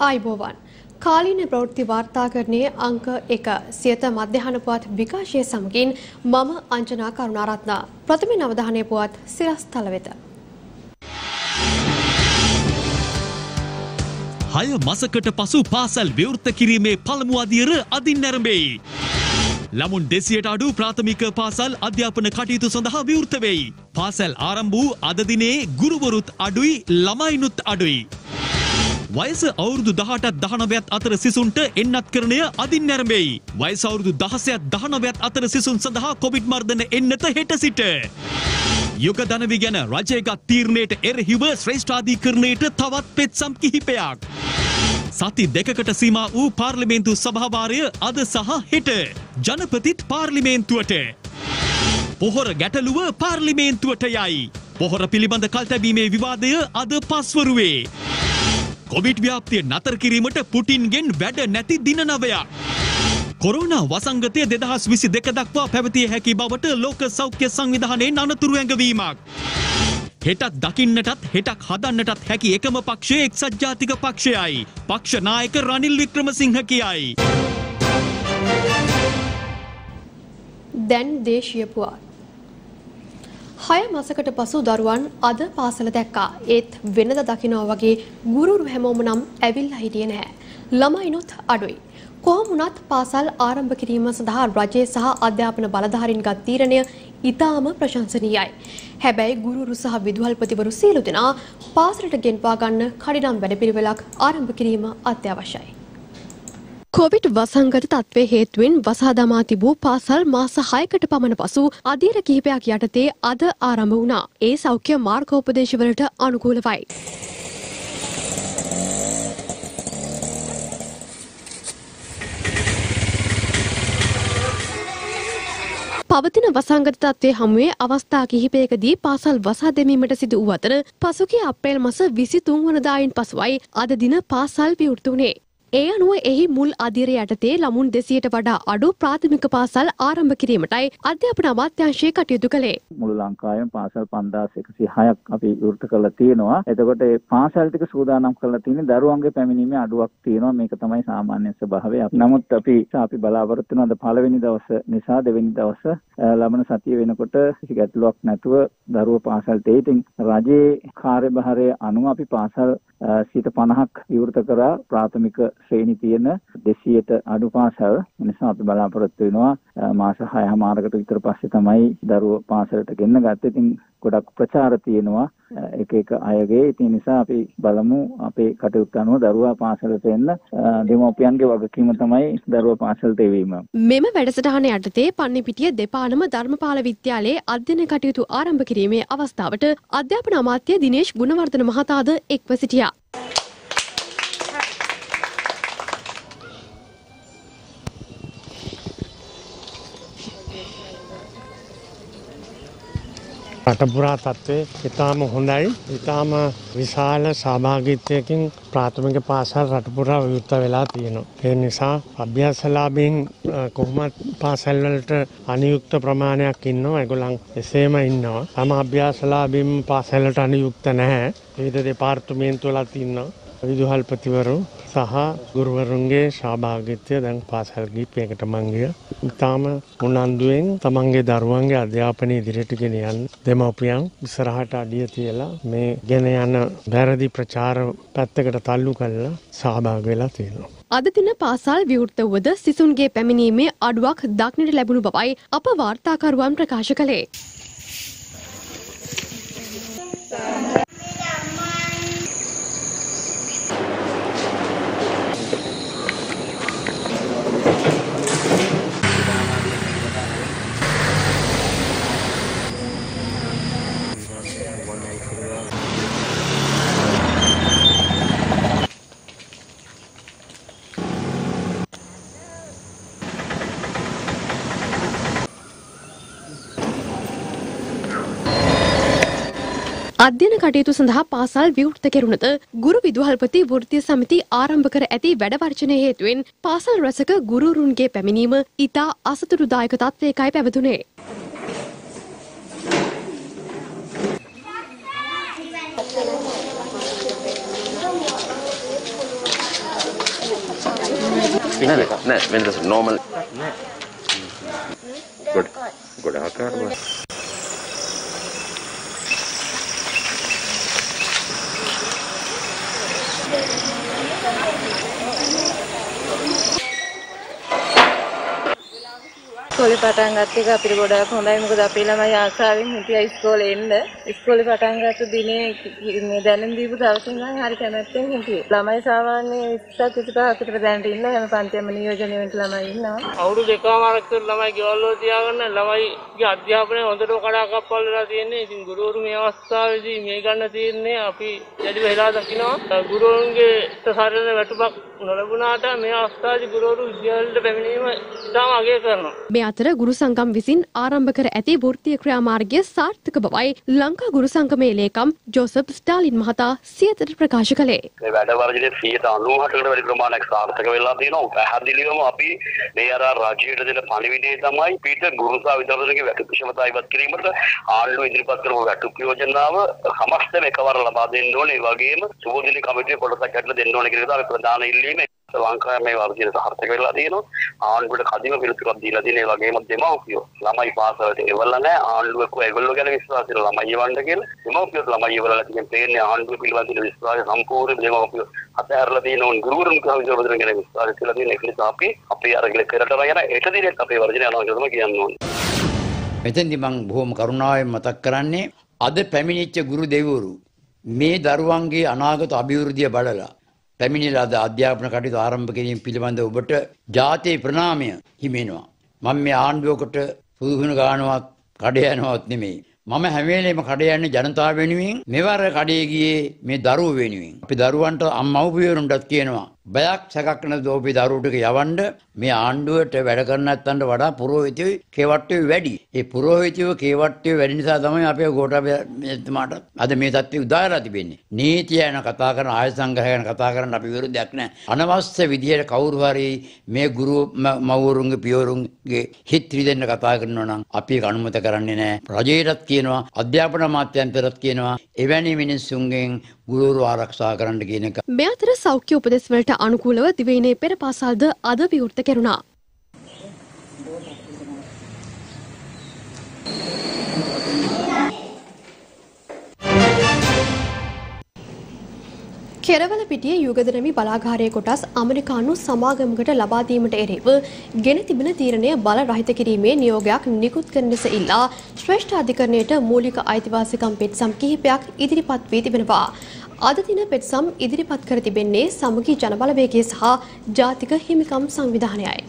ආයිබෝවන් කාලීන ප්‍රවෘත්ති වාර්තාකරණයේ අංක එක සියත මධ්‍යහන පුවත් විකාශය සමගින් මම අංජනා කරුණාරත්න ප්‍රථම නවධානය පුවත් සිරස්තල වෙත. හය මසකට පසු පාසල් විවෘත කිරීමේ පළමු අදියර අදින් නැරඹෙයි. ළමුන් දෙසියට අඩු ප්‍රාථමික පාසල් අධ්‍යාපන කටයුතු සඳහා විවෘත වෙයි. පාසල් ආරම්භ වූ අද දිනේ ගුරුවරුත් අඩුයි ළමයිනුත් අඩුයි. වයස අවුරුදු දහටත් දහනවයත් අතර සිසුන්ට එන්නත් කරණය අදින් නැරඹෙයි. වයස අවුරුදු දහසයත් දහනවයත් අතර සිසුන් සඳහා කොවිඩ් මර්ධන එන්නත හෙට සිට. යුග දනවි ගැන රජයගත් තීරණයට එරහිව ශ්‍රේෂ්ඨාධීකරණයට තවත් පෙත්සම් කිහිපයක්. සති දෙකකට සීමා වූ පාර්ලිමේන්තු සභාවාරය අද සහ හෙට ජනපතිත් පාර්ලිමේන්තුවට. පොහොර ගැටලුව පාර්ලිමේන්තුවට යයි. පොහොර පිළිබඳ කල්තැබීමේ විවාදය අද පස්වරුවේ. කොවිඩ් ව්‍යාප්තිය නතර කිරීමට පුටින්ගෙන් වැඩ නැති දින නවයක්. කොරුණ වසංගතය දෙදහස් විසි දෙක දක්වා පැවතිය හැකි බවට ලෝක සෞඛ්‍ය සංවිධානයෙන් අනතුරු ඇඟවීමක්. හෙටත් දකින්නටත් හෙටක් හදන්නටත් හැකි එකම පක්ෂය එක්සත් ජාතික පක්ෂයයි. පක්ෂ නායක රනිල් වික්‍රමසිංහ කියයි. දැන් දේශීය පුවත්. හය මසකට පසු දරුවන් අද පාසල දැක්කා. ඒත් වෙනද දකිනවා වගේ ගුරුරු හැමෝම නම් ඇවිල්ලා හිටියේ නැහැ. ළමයිනුත් අඩුයි. කොහොම වුණත් පාසල් ආරම්භ කිරීම සඳහා රජය සහ අධ්‍යාපන බලධාරීන් ගත් තීරණය ඉතාම ප්‍රශංසනීයයි. හැබැයි ගුරුරු සහ විදුහල්පතිවරු සියලු දෙනා පාසලට ගෙන්වා ගන්න කඩිනම් වැඩපිළිවෙලක් ආරම්භ කිරීම අත්‍යවශ්‍යයි. කොවිඩ් වසංගත තත්ත්වය හේතුවෙන් වසා දමා තිබූ පාසල් මාස 6කට පමණ පසු අධීර කිහිපයක් යටතේ අද ආරම්භ වුණා. ඒ සෞඛ්‍ය මාර්ගෝපදේශවලට අනුකූලවයි. පවතින වසංගත තත්ත්වය හමුවේ අවස්ථා කිහිපයකදී පාසල් වසා දැමීමට සිදු වූ අතර පසුගිය අප්‍රේල් මස 23 වනදායින් පසුවයි අද දින පාසල් විවෘත වුණේ. ඒ අනුව එහි මුල් අධීර යටතේ ළමුන් දෙසියට වඩා අඩු ප්‍රාථමික පාසල් ආරම්භ කිරීමටයි අධ්‍යාපන අමාත්‍යංශය කටයුතු කළේ. මුළු ලංකාවෙම පාසල් 5106ක් අපි විවෘත කරලා තියෙනවා. එතකොට ඒ පාසල් ටික සූදානම් කරලා තියෙන්නේ දරුවන්ගේ පැමිණීමේ අඩුවක් තියෙනවා. මේක තමයි සාමාන්‍ය ස්වභාවය. නමුත් අපි අපි බලාපොරොත්තු වෙනවා පළවෙනි දවස නිසා දෙවෙනි දවස ලබන සතිය වෙනකොට කිසි ගැටලුවක් නැතුව දරුවෝ පාසල්ට ඒ ඉතින් රජයේ කාර්යභාරය අනුව අපි පාසල් 150ක් විවෘත කරා ප්‍රාථමික ශ්‍රේණි තියෙන 200ට අඩු පාසල් නිසා අපි බලාපොරොත්තු වෙනවා මාස 6මාරකට විතර පස්සේ තමයි දරුවෝ පාසලට ගෙන්න ගත්තේ. ඉතින් ගොඩක් ප්‍රචාර තියෙනවා එක එක අයගේ. ඉතින් නිසා අපි බලමු අපේ කටයුතු අනුව දරුවා පාසලට එන්න දෙමව්පියන්ගේ වගකීම තමයි දරුවා පාසලට එවීම. මෙම වැඩසටහන යටතේ පන්නිපිටිය දෙපානම ධර්මපාල විද්‍යාලයේ අධ්‍යයන කටයුතු ආරම්භ කිරීමේ අවස්ථාවට අධ්‍යාපන අමාත්‍ය දිනේෂ් ගුණවර්ධන මහතාද එක්ව සිටියා. රටපුරා තත්ත්වය ඉතාම හොඳයි ඉතාම විශාල සභාගිත්වයකින් ප්‍රාථමික පාසල් රටපුරා විවෘත වෙලා තියෙනවා. ඒ නිසා අභ්‍යාසලාබීන් කොහොමත් පාසල්වලට අනියුක්ත ප්‍රමාණයක් ඉන්නවා ඒගොල්ලන් එසේම ඉන්නවා. තම අභ්‍යාසලාබීන් පාසල්ලට අනියුක්ත නැහැ. විවිධ දෙපාර්තමේන්තුවලත් ඉන්නවා. විදුහල්පතිවරු සහ ගුරුවරුන්ගේ ශාභාගිත්වය දැන් පාසල් කීපයකට මං ගිය. ඉතාම උනන්දුවෙන් තමන්ගේ දරුවන්ගේ අධ්‍යාපනය ඉදිරියට ගෙන යන්න දෙමව්පියන් ඉස්සරහට අඩිය තියලා මේ ගෙන යන වැරදි ප්‍රචාර පැත්තකට තල්ලු කරලා සහභාගී වෙලා තියෙනවා. අද දින පාසල් විවෘත වුවද සිසුන්ගේ පැමිණීමේ අඩුවක් දක්නට ලැබුණු බවයි අප වාර්තාකරුවන් ප්‍රකාශ කළේ. අධ්‍යයන කටයුතු සඳහා පාසල් විවෘත කෙරුණද? ගුරු විදුහල්පති වෘත්තීය සමිති ආරම්භ කර ඇති වැඩවර්ජනය හේතුවෙන් පාසල් රැසක ගුරුරුන්ගේ පැමිණීම ඉතා අසතුටුදායක තත්ත්වයකයි පැවතුනේ. නෑ වෙනද නෝමල් ගොඩ ඉස්කෝලේ පටන් ගත්ත එක අපිට ගොඩාක් හොඳයි මොකද අපේ ළමයි ආසාවෙන් හිටියා ඉස්කෝලේ එන්න ඉස්කෝලේ පටන් ගත්ත දිනේ මේ දැනුම් දීපු දවසේ ඉඳන් හරි කැමැත්තෙන් හිටියේ ළමයි සාමාන්‍ය 20 25 විතර දැනට ඉන්න හැම පන්තියම නියෝජනය වෙන ළමයි ඉන්නවා අවුරුදු දෙකමාරක් විතර ළමයි ගෙවල් වල තියාගන්න ළමයිගේ අධ්‍යාපනය හොඳටම කඩාකප්පල් වෙලා තියෙන්නේ. ඉතින් ගුරුවරු මේ අවස්ථාවේදී මේ ගන්න තීරණය අපි දැඩිව හෙලා දකිනවා. ගුරුවරුන්ගේ සසරණ වැටුපක් නොලැබුණාට මේ අවස්ථාවේදී ගුරුවරු විද්‍යාලයට පැමිණීම ඉතාම අගය කරනවා. මේ අතර ගුරු සංගම් විසින් ආරම්භ කර ඇති වෘත්තීය ක්‍රියාමාර්ගය සාර්ථක බවයි ලංකා ගුරු සංගමේ ලේකම් ජෝසප් ස්ටාලින් මහතා සියතට ප්‍රකාශ කළේ. මේ වැඩ වර්ජනයේ 98කට වැඩි ප්‍රමාණයක් සාර්ථක වෙලා තියෙනවා. පැහැදිලිවම අපි මේ අර රාජ්‍යයට දෙන පණිවිඩය තමයි පිට ගුරුසා විද්‍යාලවලගේ වැටු ක්ෂමතා ඉවත් කිරීමට ආණ්ඩුව ඉදිරිපත් කරපු වැටු යෝජනාව සමස්තම එකවර ලබා දෙන්න ඕනේ. ඒ වගේම සුබෝධිනී කමිටුවේ කොටසක් ඇතුළත දෙන්න ඕනේ කියන එක තමයි ප්‍රධාන ඉල්ලීම. ලංකාවේ මේ වර්ගයේ සාර්ථක වෙලා තියෙනවා. ආණ්ඩුවට කදිම පිළිතුරක් දීලා තියෙන ඒ වගේම දෙමව්පියෝ ළමයි පාසලට එවලා නැහැ. ආණ්ඩුව කො ඒගොල්ලෝ ගැන විශ්වාසය ළමයි එවන්න කියලා. දෙමව්පියෝ ළමයි එවලා තියෙන ප්‍රේරණය ආණ්ඩුව පිළිබඳ විශ්වාසය සම්පූර්ණ දෙමව්පියෝ අතහැරලා තියෙන උන් ගුරුවරුන් කවුරුද ගැන විශ්වාසය කියලා තියෙන ඒක නිසා අපි අපේ අරගල කරට යන එට දිනෙත් අපේ වර්ජනය යනවා කියලා තමයි කියන්න ඕනේ. මෙතෙන්දි මං බොහොම කරුණාවෙන් මතක් කරන්නේ අද පැමිණිච්ච ගුරු දෙවිවරු මේ දරුවන්ගේ අනාගත අභිවෘද්ධිය බලලා පැමිණිලා අද අධ්‍යාපන කටයුතු ආරම්භ කිරීම පිළිබඳව ඔබට ජාතිය ප්‍රණාමය හිමිනවා. මම මේ ආණ්ඩුවකට සුදුහුණු ගානුවක් කඩේ යනවත් නෙමෙයි. මම හැම වෙලේම කඩේ යන්නේ ජනතාව වෙනුවෙන් මෙවර කඩේ ගියේ මේ දරුවෝ වෙනුවෙන්. අපි දරුවන්ට අම්මව්පියවරුන්ටත් කියනවා බයක් සැකක් නැතුව ඔබේ දරුවෝ ටික යවන්න මේ ආණ්ඩුවට වැඩ කරන නැත්තන්ට වඩා පුරෝහිතයෝ කේවට්ටියෝ වැඩි. ඒ පුරෝහිතයෝ කේවට්ටියෝ වැඩි නිසා තමයි අපේ ගෝඨාභය මෙතුමාට අද මේ තත්ත්වය උදාහරණ තිබෙන්නේ. නීතිය යන කතා කරන ආය සංග්‍රහය ගැන කතා කරන්න අපි විරුද්ධයක් නැහැ. අනවශ්‍ය විදියට කවුරු හරි මේ ගුරු මව්වරුන්ගේ පියවරුන්ගේ හිත් රිදෙන්න කතා කරනවා නම් අපි ඒක අනුමත කරන්නේ නැහැ. රජයටත් කියනවා අධ්‍යාපන අමාත්‍යන්තරත් කියනවා එවැනි මිනිස්සුන්ගෙන් ගුරුවරු ආරක්ෂා කරන්න කියන එක. මේ අතර සෞඛ්‍ය උපදෙස් වලට අනුකූලව දිවයිනේ පෙර පාසල්ද අද විවෘත කෙරුණා. කෙරවල පිටිය යුගදරමි බලාගාරයේ කොටස් ඇමරිකානු සමාගමකට ලබා දීමට එරෙහිව ගෙන තිබෙන තීරණය බල රහිත කිරීමේ නියෝගයක් නිකුත් කරන ලෙස ඉල්ලා ශ්‍රේෂ්ඨ අධිකරණයට මූලික අයිතිවාසිකම් පෙත්සම් කිහිපයක් ඉදිරිපත් වී තිබෙනවා. අද දින පෙත්සම් ඉදිරිපත් කර තිබෙන්නේ සමගි ජනබලවේගය සහ ජාතික හිමිකම් සංවිධානයයි.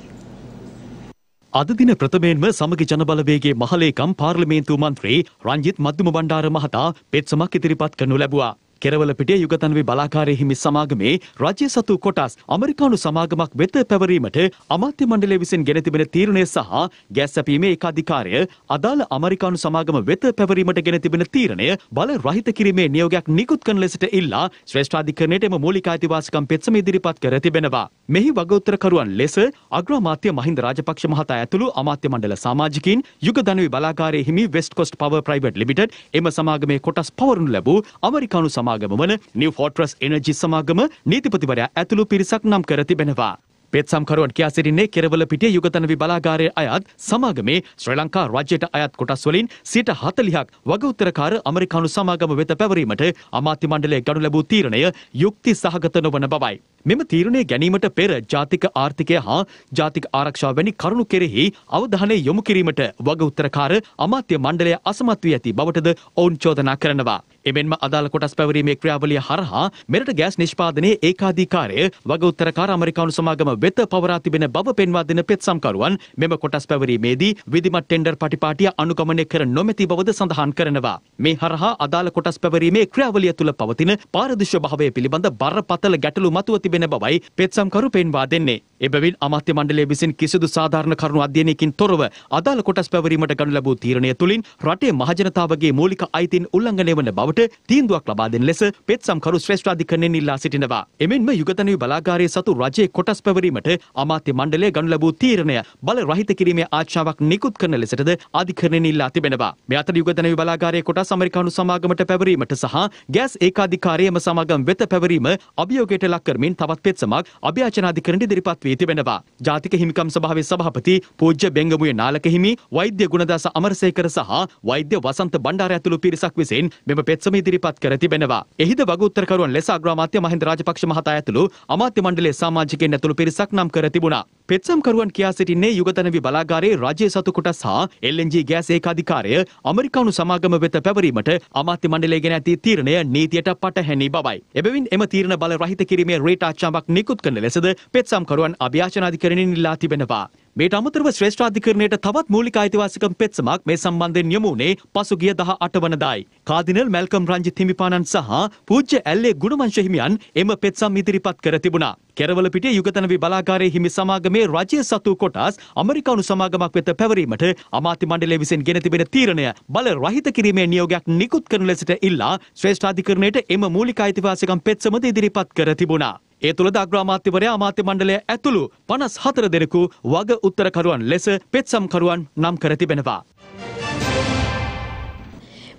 අද දින ප්‍රථමයෙන්ම සමගි ජනබලවේගේ මහලේකම් පාර්ලිමේන්තු මන්ත්‍රී රංජිත් මධ්‍යම බණ්ඩාර මහතා පෙත්සමක් ඉදිරිපත් කරනු ලැබුවා. කෙරවල පිටිය යුගතන්වි බලාකාරය හිමි සමාගමේ රජ්‍ය සතු කොටස් අමරිකානු සමාගමක් වෙත පැවරීමට අමාත්‍ය මණ්ඩලය විසින් ගෙන තිබෙන තීරණය සහ ගෑස් සැපීමේ ඒකාධිකාරය අදාළ අමරිකානු සමාගම වෙත පැවරීමට ගෙන තිබෙන තීරණය බල රහිත කිරීමේ නියෝගයක් නිකුත් කරන ලෙසට ඉල්ලා ශ්‍රේෂ්ඨාධිකරණයට එම මූලික අයිතිවාසිකම් පෙත්සම ඉදිරිපත් කර තිබෙනවා. මෙහි වගඋත්තරකරුවන් ලෙස අග්‍රාමාත්‍ය මහින්ද රාජපක්ෂ මහතා ඇතුළු අමාත්‍ය මණ්ඩල සමාජිකින් යුග දනුවි බලාකාරයේ හිමි West Coast Power Private Limited එම සමාගමේ කොටස් පවරනු ලැබූ අමරිකානු සමාගම වන නිව් ෆෝට්‍රස් එනර්ජි සමාගම නීතිපතිවරයා ඇතුළු පිරිසක් නම් කර තිබෙනවා. පෙත්සම්කරුවන් කියා සිටින්නේ කෙරවල පිටිය යුගතනවි බලාගාරයේ අයත් සමාගමේ ශ්‍රී ලංකා රජයට අයත් කොටස් වලින් සිට 40ක් වගඋත්තරකාර ඇමරිකානු සමාගම වෙත පැවරීමට අමාත්‍ය මණ්ඩලයේ ගනු ලැබූ තීරණය යුක්ති සහගත නොවන බවයි. මෙම තීරණය ගැනීමට පෙර ජාතික ආර්ථිකය හා ජාතික ආරක්ෂාව වැනි කරුණු කෙරෙහි අවධානය යොමු කිරීමට වග උත්තරකාර අමාත්‍ය මණ්ඩලය අසමත් වී ඇති බවටද ඔවුන් චෝදනා කරනවා. එමෙන්ම අදාළ කොටස් පැවරීමේ ක්‍රියාවලිය හරහා මෙරට ගෑස් නිෂ්පාදනයේ ඒකාධිකාරය වග උත්තරකාර ඇමරිකානු සමාගම වෙත පවරා තිබෙන බව පෙන්වා දෙන පෙත්සම්කරුවන් මෙම කොටස් පැවරීමේදී විධිමත් ටෙන්ඩර් පටිපාටිය අනුගමනය කර නොමැති බවද සඳහන් කරනවා. මේ හරහා අදාළ කොටස් පැවරීමේ ක්‍රියාවලිය තුළ පවතින පාරදෘශ්‍ය භාවය පිළිබඳ බරපතල ගැටලු මතුව තිබෙන බවයි පෙත්සම්කරු පෙන්වා දෙන්නේ. එබැවින් අමාත්‍ය මණ්ඩලය විසින් කිසිදු සාධාරණ කරුණු අධ්‍යයනයකින් තොරව අදාළ කොටස් පැවරීමට ගනු ලැබූ තීරණය තුළින් රටේ මහජනතාවගේ මූලික අයිතීන් උල්ලංඝනය වන බවට බවට තීන්දුවක් ලබා දෙන ලෙස පෙත්සම්කරු ශ්‍රේෂ්ඨාධිකරණයෙන් ඉල්ලා සිටිනවා. එමෙන්ම යුගතනවි බලාගාරයේ සතු රජයේ කොටස් පැවරීමට අමාත්‍ය මණ්ඩලය ගනු ලැබූ තීරණය බල රහිත කිරීමේ ආච්ඡාවක් නිකුත් කරන ලෙසටද අධිකරණයෙන් ඉල්ලා තිබෙනවා. මේ අතර යුගතනවි බලාගාරයේ කොටස් ඇමරිකානු සමාගමට පැවරීමට සහ ගෑස් ඒකාධිකාරියම සමාගම් වෙත පැවරීම අභියෝගයට ලක් කරමින් තවත් පෙත්සමක් අභ්‍යාචනාධිකරණයට ඉදිරිපත් වී තිබෙනවා. ජාතික හිමිකම් සභාවේ සභාපති පූජ්‍ය බෙංගමුවේ නාලක හිමි වෛද්‍ය ගුණදාස අමරසේකර සහ වෛද්‍ය වසන්ත බණ්ඩාර ඇතුළු පිරිසක් විසින් මෙම පෙත්සම ඉදිරිපත් කර තිබෙනවා. එහිද වග උත්තරකරුවන් ලෙස අග්‍රාමාත්‍ය මහින්ද රාජපක්ෂ මහතා ඇතුළු අමාත්‍ය මණ්ඩලයේ සමාජිකයන් ඇතුළු පිරිසක් නම් කර තිබුණා. පෙත්සම්කරුවන් කියා සිටින්නේ යුගතනවි බලාගාරයේ රජයේ සතු කොටස් හා LNG ගෑස් ඒකාධිකාරය ඇමරිකානු සමාගම වෙත පැවරීමට අමාත්‍ය මණ්ඩලය ගෙන ඇති තීරණය නීතියට පටහැනි බවයි. එබැවින් එම තීරණ බල රහිත කිරීමේ රේට ආච්ඡාවක් නිකුත් කරන ලෙසද පෙත්සම්කරුවන් අභ්‍යාචනාධිකරණයෙන් ඉල්ලා තිබෙනවා. මේට අමතරව ශ්‍රේෂ්ඨාධිකරණයට තවත් මූලික අයිතිවාසිකම් පෙත්සමක් මේ සම්බන්ධයෙන් යොමු වුණේ පසුගිය 18 වනදායි. කාදිනල් මැල්කම් රංජිත් හිමිපාණන් සහ පූජ්‍ය ඇල්ලේ ගුණවංශ හිමියන් එම පෙත්සම් ඉදිරිපත් කර තිබුණා. කෙරවල පිටිය යුගතනවි බලාගාරයේ හිමි සමාගමේ රජය සතු කොටස් ඇමරිකානු සමාගමක් වෙත පැවරීමට අමාත්‍ය මණ්ඩලය විසින් ගෙන තිබෙන තීරණය බල රහිත කිරීමේ නියෝගයක් නිකුත් කරන ලෙසට ඉල්ලා ශ්‍රේෂ්ඨාධිකරණයට එම මූලික අයිතිවාසිකම් පෙත්සමද ඉදිරිපත් කර තිබුණා. ඒ තුළද අග්‍රාමාත්‍යවරයා අමාත්‍ය මණ්ඩලය ඇතුළු පනස් හතර දෙනෙකු වග උත්තරකරුවන් ලෙස පෙත්සම්කරුවන් නම් කර තිබෙනවා.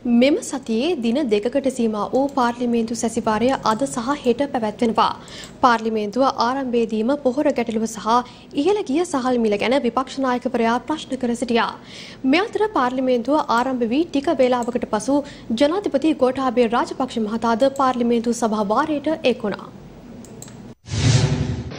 මෙම සතියේ දින දෙකකට සීමා වූ පාර්ලිමේන්තු සැසිවාරය අද සහ හෙට පැවැත්වෙනවා. පාර්ලිමේන්තුව ආරම්භයේදීම පොහොර ගැටලුව සහ ඉහළ ගිය සහල් මිල ගැන විපක්ෂ නායකවරයා ප්‍රශ්න කර සිටියා. මේ අතර පාර්ලිමේන්තුව ආරම්භ වී ටික වේලාවකට පසු ජනාධිපති ගෝඨාභය රාජපක්ෂ මහතාද පාර්ලිමේන්තු සභා වාරයට එක් වුණා.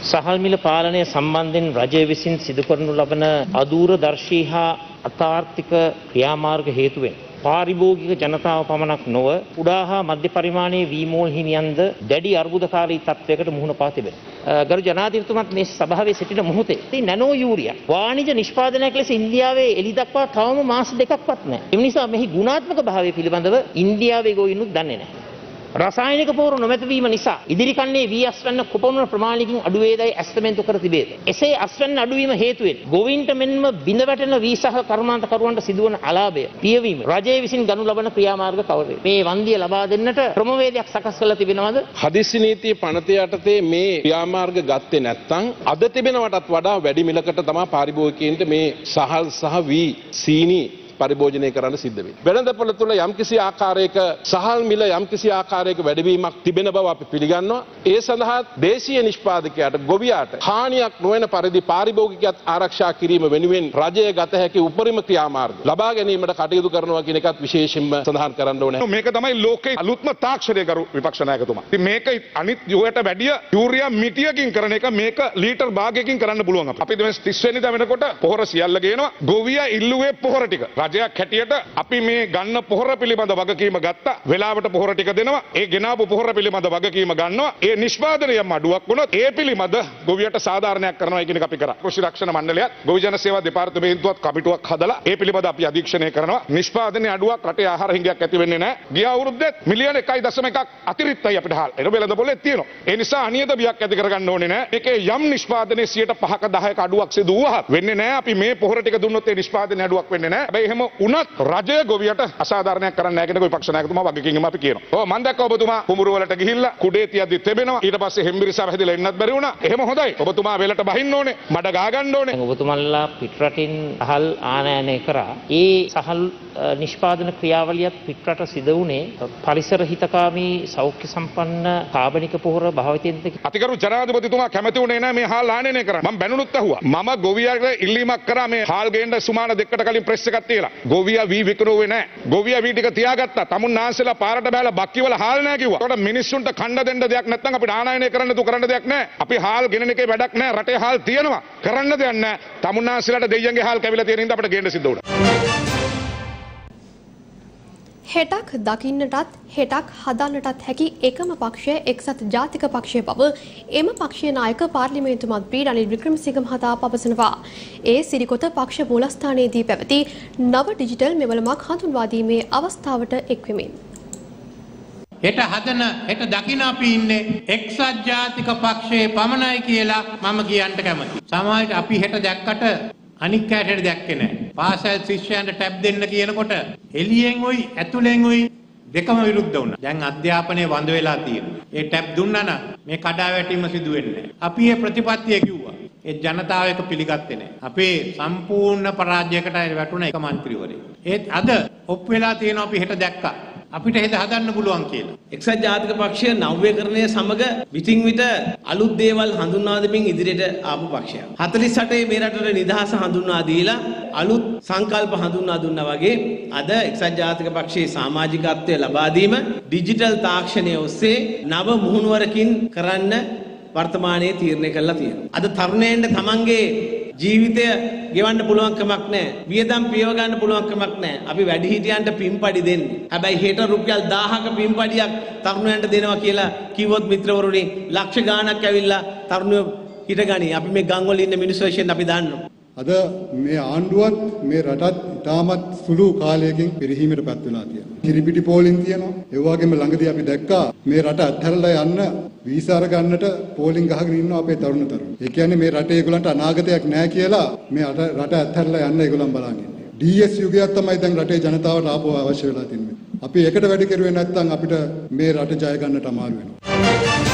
සහල් මිල පාලනය සම්බන්ධයෙන් රජය විසින් සිදු කරනු ලබන අදූරදර්ශී හා අතාර්ථික ක්‍රියාමාර්ග හේතුවෙන් පාරිභෝගික ජනතාව පමණක් නොව කුඩා හා මධ්‍ය පරිමාණයේ වීමෝල් හිමියන්ද දැඩි අර්බුදකාරී තත්වයකට මුහුණ පා තිබෙනවා. ගරු ජනාධිපතිතුමත් මේ සභාවේ සිටින මොහොතේ ඉතින් නැනෝ යූරියා වාණිජ නිෂ්පාදනයක් ලෙස ඉන්දියාවේ එළි දක්වා තවම මාස දෙකක්වත් නැහැ. ඒ නිසා මෙහි ගුණාත්මක භාවය පිළිබඳව ඉන්දියාවේ ගොයිනුත් දන්නේ නැහැ. රසායනික පොහොර නොමැතිවීම නිසා ඉදිරි කන්නේ වී අස්වැන්න කොපමණ ප්‍රමාණයකින් අඩු වේදයි ඇස්තමෙන්තු කර තිබේද. එසේ අස්වැන්න අඩුවීම හේතුවෙන් ගොවීන්ට මෙන්ම බිඳ වැටෙන වී සහ කර්මාන්තකරුවන්ට සිදුවන අලාභය පියවීම රජය විසින් ගනු ලබන ක්‍රියාමාර්ග කවරේ. මේ වන්දිය ලබා දෙන්නට ක්‍රමවේදයක් සකස් කරලා තිබෙනවද? හදිසි නීතිය පනත යටතේ මේ ක්‍රියාමාර්ග ගත්තේ නැත්නම් අද තිබෙනවටත් වඩා වැඩි මිලකට තමයි පාරිභෝගිකයන්ට මේ සහල් සහ වී සීනි පරිභෝජනය කරන්න සිද්ධ වෙන්නේ. වෙළඳපොළ තුල යම්කිසි ආකාරයක සහල් මිල යම්කිසි ආකාරයක වැඩිවීමක් තිබෙන බව අපි පිළිගන්නවා. ඒ සඳහා දේශීය නිෂ්පාදකයාට ගොවියාට හානියක් නොවන පරිදි පාරිභෝගිකයත් ආරක්ෂා කිරීම වෙනුවෙන් රජය ගත හැකි උපරිම ක්‍රියාමාර්ග ලබා ගැනීමට කටයුතු කරනවා කියන එකත් විශේෂයෙන්ම සඳහන් කරන්න ඕනේ. මේක තමයි ලෝකේ අලුත්ම තාක්ෂණය කරු විපක්ෂ ਨਾයකතුමා. ඉතින් මේක අනිත් යුවට වැඩිය යූරියා මිටියකින් කරන එක මේක ලීටර් භාගයකින් කරන්න පුළුවන් අපිට. අපි මේ 30 වෙනිදා වෙනකොට පොහොර සියල්ල ගේනවා. ගොවියා ඉල්ලුවේ පොහොර ටික. රජයක් හැටියට අපි මේ ගන්න පොහොර පිළිබඳ වගකීම ගත්තා. වෙලාවට පොහොර ටික දෙනවා. ඒ ගෙනාපු පොහොර පිළිබඳ වගකීම ගන්නවා. ඒ නිෂ්පාදනය යම් අඩුවක් වුණොත් ඒ පිළිබඳ ගොවියට සාධාරණයක් කරනවා කියන එක අපි කරා. කෘෂි රක්ෂණ මණ්ඩලයත් ගොවි ජන සේවා දෙපාර්තමේන්තුවත් කමිටුවක් හදලා ඒ පිළිබඳ අපි අධීක්ෂණය කරනවා. නිෂ්පාදනයේ අඩුවක් රටේ ආහාර හිඟයක් ඇති වෙන්නේ නැහැ. ගිය අවුරුද්දෙත් මිලියන 1.1ක් අතිරික්තයි අපිට හාල්. ඒක වෙළඳ පොලේ තියෙනවා. ඒ නිසා අනියත බියක් ඇති කරගන්න ඕනේ නැහැ. මේකේ යම් නිෂ්පාදනයේ 5ක 10ක අඩුවක් සිදු වුවහත් වෙන්නේ නැහැ. අපි මේ පොහොර ටික දුන්නොත් ඒ නිෂ්පාදනයේ අඩුවක් වෙන්නේ නැහැ. එහෙම වුණත් රජය ගොවියට අසාධාරණයක් කරන්න නැහැ කියන විපක්ෂ නායකතුමා වගකීම අපි කියනවා. ඔව් මම දැක්ක ඔබතුමා කුඹුරු වලට ගිහිල්ලා කුඩේ තියද්දි තෙබෙනවා. ඊට පස්සේ හෙම්බිරිසාව හැදිලා එන්නත් බැරි වුණා. එහෙම හොඳයි. ඔබතුමා වෙලට බහින්න ඕනේ. මඩ ගා ගන්න ඕනේ. ඔබතුමන්ලා පිටරටින් සහල් ආනයනය කරා. ඒ සහල් නිෂ්පාදන ක්‍රියාවලියත් පිටරට සිද වුණේ පරිසර හිතකාමී සෞඛ්‍ය සම්පන්න කාබනික පොහොර භාවිතයෙන්ද අතිකරු ජනාධිපතිතුමා කැමති වුණේ නැහැ මේ හාල් ආනයනය කරන්න. මම බැනුනුත් ඇහුවා. මම ගොවියාට ඉල්ලීමක් කරා මේ හාල් ගේන්න සුමාන දෙකකට කලින් ප්‍රෙස් එකක් තියලා. ගොවියා වී විකුණුවේ නැහැ. ගොවියා වී ටික තියාගත්තා. තමුන් ආන්සලා පාරට බෑලා බක්කිවල හාල් නැහැ කිව්වා. ඒකට මිනිස්සුන්ට කණ්ඩ දෙන්න දෙයක් නැත්නම් අපිට ආනයනය කරන්න තු කරන්න දෙයක් නැහැ. අපි හාල් ගෙනන එකේ වැඩක් නැහැ. රටේ හාල් තියෙනවා. කරන්න දෙයක් නැහැ. තමුන් ආන්සලාට දෙයියන්ගේ හාල් කැවිලා තියෙන හින්දා අපිට ගේන්න සිද්ධ වුණා. හෙටක් දකින්නටත් හෙටක් හදන්නටත් හැකි එකම පක්ෂය එක්සත් ජාතික පක්ෂය බව එම පක්ෂයේ නායක පාර්ලිමේන්තු මන්ත්‍රී රනිල් වික්‍රමසිංහ මහතා පවසනවා. ඒ සිරිකොත පක්ෂ මූලස්ථානයේදී පැවති නව ඩිජිටල් මෙවලමක් හඳුන්වා දීමේ අවස්ථාවට එක්වෙමින්. හෙට හදන හෙට දකින අපි ඉන්නේ එක්සත් ජාතික පක්ෂයේ පමණයි කියලා මම කියන්න කැමතියි. සමහරවිට අපි හෙට දැක්කට අනික් කෑටට දැක්කේ නැහැ. පාසල් ශිෂ්‍යයන්ට ටැබ් දෙන්න කියනකොට එළියෙන් උයි ඇතුලෙන් උයි දෙකම විරුද්ධ වුණා. දැන් අධ්‍යාපනයේ වඳ වෙලා තියෙනවා. ඒ ටැබ් දුන්නා නම් මේ කඩාවැටීම සිදු වෙන්නේ නැහැ. අපි මේ ප්‍රතිපත්තිය කිව්වා. ඒ ජනතාව එක පිළිගත්තේ නැහැ. අපේ සම්පූර්ණ පරාජයකට වැටුණ එක മന്ത്രിවරේ. ඒත් අද ඔප් වෙලා තියෙනවා අපි හෙට දැක්කා. අපිට හෙද හදන්න පුළුවන් කියලා. එක්සත් ජාතික පක්ෂය නව්‍යකරණය සමග විතින් විට අලුත් දේවල් හඳුන්වා දෙමින් ඉදිරියට ආපු පක්ෂයක්. 48 මේ රටට නිදහස හඳුන්වා දීලා අලුත් සංකල්ප හඳුන්වා දුන්නා වගේ අද එක්සත් ජාතික පක්ෂයේ සමාජිකත්වය ලබා දීම ඩිජිටල් තාක්ෂණය ඔස්සේ නව මුහුණුවරකින් කරන්න වර්තමානයේ තීරණය කරලා තියෙනවා. අද තරුණයන්ට තමන්ගේ ජීවිතය ගෙවන්න පුළුවන් කමක් නැහැ. වියදම් පියව ගන්න පුළුවන් කමක් නැහැ. අපි වැඩිහිටියන්ට පින්පඩි දෙන්නේ. හැබැයි හෙට රුපියල් 1000ක පින්පඩියක් තරුණයන්ට දෙනවා කියලා කිව්වොත් මිත්‍රවරුනි ලක්ෂ ගාණක් ඇවිල්ලා තරුණයෝ හිටගනි. අපි මේ ගම් වල ඉන්න මිනිස්සු වශයෙන් අපි දන්නවා. අද මේ ආණ්ඩුවත් මේ රටත් ඉතාමත් සුළු කාලයකින් පිරිහීමට පත් වෙලා තියෙනවා. කිරිපිටි පෝලිං තියෙනවා. ඒ වගේම ළඟදී අපි දැක්කා මේ රට අත්හැරලා යන්න වීසා අර ගන්නට පෝලිං ගහගෙන ඉන්නවා අපේ තරුණ තරුණ. ඒ කියන්නේ මේ රටේ ඒගොල්ලන්ට අනාගතයක් නැහැ කියලා මේ රට අත්හැරලා යන්න ඒගොල්ලන් බලන් ඉන්නේ. DS යුගයක් තමයි දැන් රටේ ජනතාවට ආපහු අවශ්‍ය වෙලා තින්නේ. අපි එකට වැඩි කරුවේ නැත්නම් අපිට මේ රට ජය ගන්නට අමාරු වෙනවා.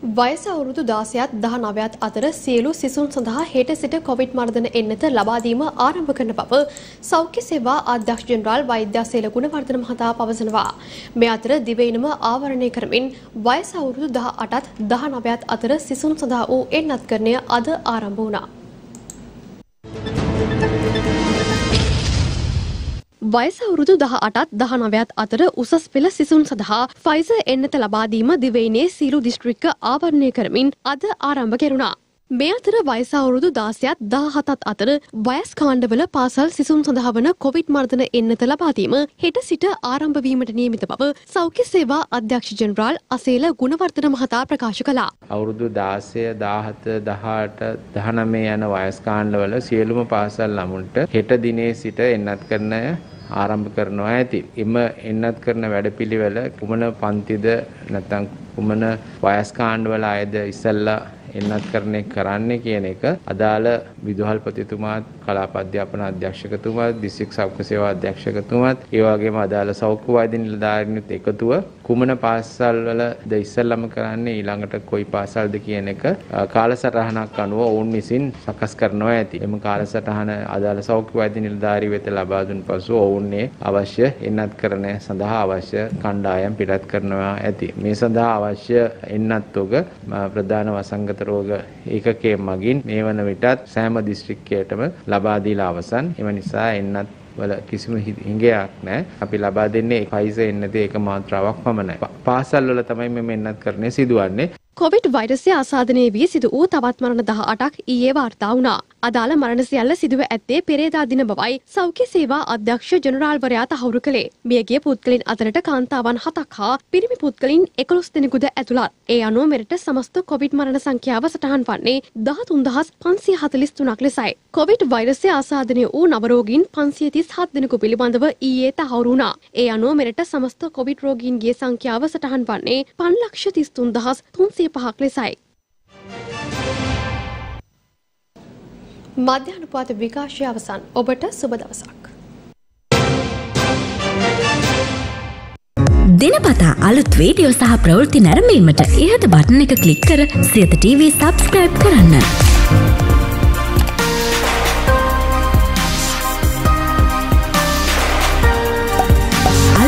වයස අවුරුදු 16ත් 19ත් අතර සියලු සිසුන් සඳහා හෙට සිට කොවිඩ් මර්ධන එන්නත ලබා දීම ආරම්භ කරන බව සෞඛ්‍ය සේවා අධ්‍යක්ෂ ජෙනරාල් වෛද්‍යසේල ගුණවර්ධන මහතා පවසනවා. මේ අතර දිවයිනම ආවරණය කරමින් වයස අවුරුදු 18ත් 19ත් අතර සිසුන් සඳහා වූ එන්නත්කරණය අද ආරම්භ වුණා. වයස අවුරුදු 18ත් 19ත් අතර උසස් පෙළ සිසුන් සඳහා ෆයිසර් එන්නත ලබා දීම දිවයිනේ සීළු දිස්ත්‍රික්ක ආවරණය කරමින් අද ආරම්භ කෙරුණා. මේ අතර වයස අවුරුදු 16ත් 17ත් අතර වයස් කාණ්ඩවල පාසල් සිසුන් සඳහා වන කොවිඩ් මර්ධන එන්නත ලබා දීම හෙට සිට ආරම්භ වීමට නියමිත බව සෞඛ්‍ය සේවා අධ්‍යක්ෂ ජෙනරාල් අසේල ගුණවර්ධන මහතා ප්‍රකාශ කළා. අවුරුදු 16, 17, 18, 19 යන වයස් කාණ්ඩවල සියලුම පාසල් ළමුන්ට හෙට දිනේ සිට එන්නත් කරන ආරම්භ කරනවා ඇති. එම එන්නත් කරන වැඩපිළිවෙල කුමන පන්තිද නැත්නම් කුමන වයස් කාණ්ඩවල අයද ඉස්සල්ලා එන්නත් කරන්නේ කරන්නේ කියන එක අදාළ විදුහල්පතිතුමාත් කලාප අධ්‍යාපන අධ්‍යක්ෂකතුමාත් දිස්ත්‍රික් සෞඛ්‍ය සේවා අධ්‍යක්ෂකතුමාත් ඒ වගේම අදාළ සෞඛ්‍ය වෛද්‍ය නිලධාරීනුත් එකතුව කුමන පාසල් වලද ඉස්සල්ලාම කරන්නේ ඊළඟට කොයි පාසල්ද කියන එක කාලසටහනක් අනුව ඔවුන් විසින් සකස් කරනවා ඇති. එම කාලසටහන අදාළ සෞඛ්‍ය වෛද්‍ය නිලධාරී වෙත ලබා දුන් පසු ඔවුන්නේ අවශ්‍ය එන්නත් කරණය සඳහා අවශ්‍ය කණ්ඩායම් පිටත් කරනවා ඇති. මේ සඳහා අවශ්‍ය එන්නත් තොග ප්‍රධාන වසංගත රෝග ඒකකයේ මගින් මේ වන විටත් සෑම දිස්ත්‍රික්කයටම ලබා දීලා අවසන්. එම නිසා එන්නත් වල කිසිම හිඟයක් නැහැ. අපි ලබා දෙන්නේ ෆයිසර් එන්නතේ එක මාත්‍රාවක් පමණයි. පාසල් වල තමයි මෙම එන්නත් කරන්නේ සිදුවන්නේ. කොවිඩ් වෛරසය ආසාදනය වී සිදු වූ තවත් මරණ 18ක් ඊයේ වාර්තා වුණා. අදාළ මරණ සියල්ල සිදුව ඇත්තේ පෙරේදා දින බවයි සෞඛ්‍ය සේවා අධ්‍යක්ෂ ජෙනරාල්වරයා තහවුරු කළේ. මියගිය පුද්ගලයන් අතරට කාන්තාවන් 7ක් හා පිරිමි පුද්ගලයන් 11 දෙනෙකුද ඇතුළත්. ඒ අනුව මෙරට සමස්ත කොවිඩ් මරණ සංඛ්‍යාව සටහන් වන්නේ 13543ක් ලෙසයි. කොවිඩ් වෛරසය ආසාදනය වූ නවරෝගීන් 537 දෙනෙකු පිළිබඳව ඊයේ තහවුරු වුණා. ඒ අනුව මෙරට සමස්ත කොවිඩ් රෝගීන්ගේ සංඛ්‍යාව සටහන් වන්නේ 533300 පහක් ලෙසයි. මධ්‍යහන පුවත් විකාශය අවසන් ඔබට සුබ දවසක්. දෙනපතා අලුත් වීඩියෝ සහ ප්‍රවෘත්ති නැරඹීමට ඉහත බටන එක ක්ලික් කර සියත TV සබස්ක්‍රයිබ් කරන්න.